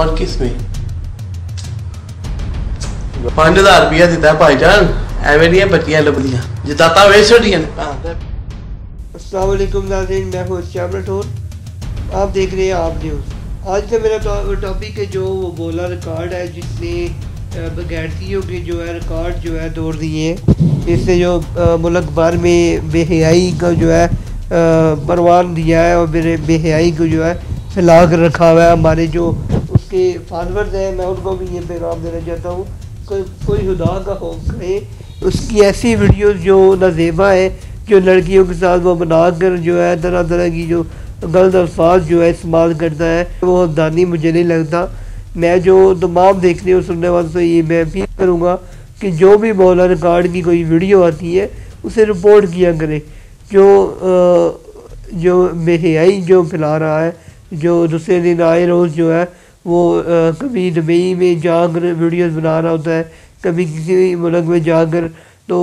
और किसमें? पाँच हज़ार रुपया दिता है भाईजान। एवं नहीं बच्चियाँ लभदियाँ जिताता वे छोटियाँ हाँ, असलम नाजीन मैं हूँ श्याम राठौर आप देख रहे हैं आप न्यूज़। आज का मेरा टॉपिक है जो वो बोला रिकॉर्ड है, जिसने गैरतियों के जो है रिकॉर्ड जो है तोड़ दिए इससे जो मुल्क भर में बेहयाई का जो है परवान दिया है और मेरे बेहयाई को जो है फैला कर रखा हुआ है। हमारे जो उसके फॉलोअर्स हैं मैं उनको भी ये पैगाम देना चाहता हूँ। कोई कोई खुदा का हो करे उसकी ऐसी वीडियोस जो नजेबा है जो लड़कियों के साथ वो बना कर जो है तरह तरह की जो गलत अल्फाज जो है इस्तेमाल करता है वो दानी मुझे नहीं लगता। मैं जो तमाम देखने और सुनने वालों से ये मैं अपील करूँगा कि जो भी मौला रिकॉर्ड की कोई वीडियो आती है उसे रिपोर्ट किया करें। जो आ, जो बेहयाई जो फैला रहा है जो दूसरे दिन आए रोज़ जो है वो कभी दुबई में जाकर वीडियोस बना रहा होता है, कभी किसी मुल्क में जाकर तो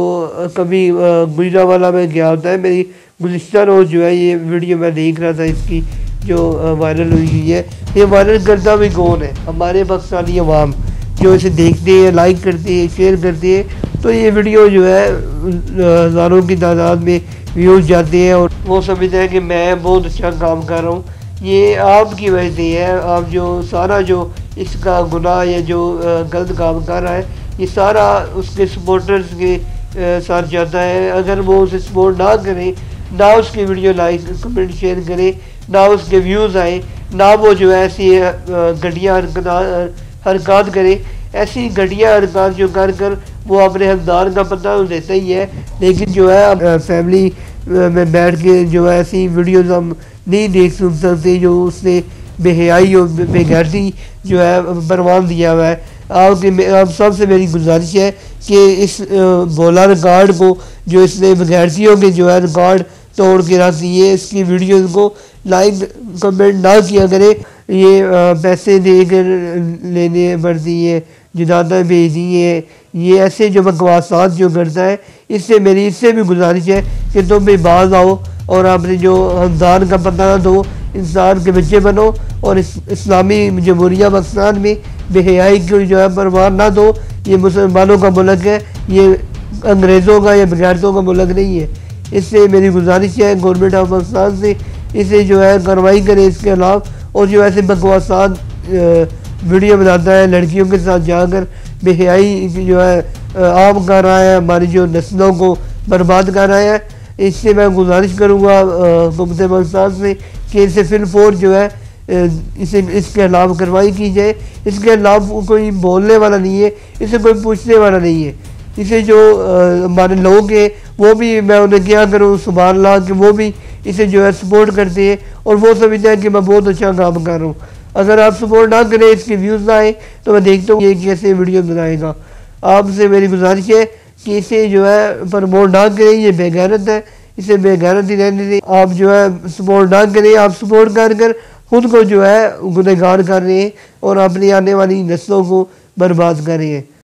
कभी गुजरा वाला में गया होता है। मेरी गुज्त रोज़ जो है, ये वीडियो मैं देख रहा था इसकी, जो वायरल हुई हुई है। ये वायरल करता भी कौन है? हमारे पाकिस्तानी अवाम, जो इसे देखते हैं लाइक करते हैं शेयर करते हैं तो ये वीडियो जो है हज़ारों की तादाद में व्यूज़ जाते हैं और वो समझते हैं कि मैं बहुत अच्छा काम कर रहा हूँ। ये आपकी वजह है, आप जो सारा जो इसका गुनाह या जो गलत काम कर रहा है, ये सारा उसके सपोर्टर्स के साथ जाता है। अगर वो उसे सपोर्ट ना करें, ना उसकी वीडियो लाइक कमेंट शेयर करें, ना उसके व्यूज़ आए, ना वो जो ऐसी घटिया हरकत करे, ऐसी घटिया हरकत जो कर कर वो अपने हमदार का पता तो देता ही है। लेकिन जो है फैमिली में बैठ के जो ऐसी वीडियोज़ हम नहीं देख सुन सकते जो उसने बेहयाई और बेगैरती जो है परवान दिया हुआ है। आपके आप सबसे मेरी गुजारिश है कि इस बोला रिकॉर्ड को जो इसने बगैरतियों के जो है रिकॉर्ड तोड़ के रख दिए, इसकी वीडियोज़ को लाइक कमेंट ना किया करे। ये पैसे दे कर लेने पड़ती है, जुदादा भेजी है, ये ऐसे जो बकवासात जो करता है, इससे मेरी, इससे भी गुजारिश है कि तुम भी बाज आओ और अपने जो हमदान का पता दो, इंसान के बच्चे बनो और इस, इस्लामी जमहूरिया पाकिस्तान में बेहयाई की जो है परवाह ना दो। ये मुसलमानों का मुल्क है, ये अंग्रेज़ों का या बगैरतों का मुल्क नहीं है। इससे मेरी गुजारिश है गवर्नमेंट ऑफ़ पाकिस्तान से इसे जो है कार्रवाई करें इसके अलावा और जो ऐसे बकवासात वीडियो बनाता है, लड़कियों के साथ जाकर बेहयाई जो है आम कर रहा है, हमारी जो नस्लों को बर्बाद कर रहा है। इससे मैं गुजारिश करूँगा हुकूमत पाकिस्तान से कि इसे फिल फोर जो है इसे, इसके अलावा कार्रवाई की जाए। इसके अलावा कोई बोलने वाला नहीं है, इसे कोई पूछने वाला नहीं है। इसे जो हमारे लोग हैं, वो भी मैं उन्हें क्या करूँ सुबह ला कि वो भी इसे जो है, सपोर्ट करते हैं। और वो समझते हैं कि मैं बहुत अच्छा काम कर रहा हूँ। अगर आप सपोर्ट ना करें, इसके व्यूज़ ना आए तो मैं देखता हूँ ये कैसे वीडियो बनाएगा। आपसे मेरी गुजारिश है कि इसे जो है प्रमोट ना करें, ये बेगैरत है। इसे बेगैरत ही रहने दें। आप जो है सपोर्ट ना करें, आप सपोर्ट कर कर खुद को जो है गुनहगार कर रहे हैं और अपनी आने वाली नस्लों को बर्बाद कर रहे हैं।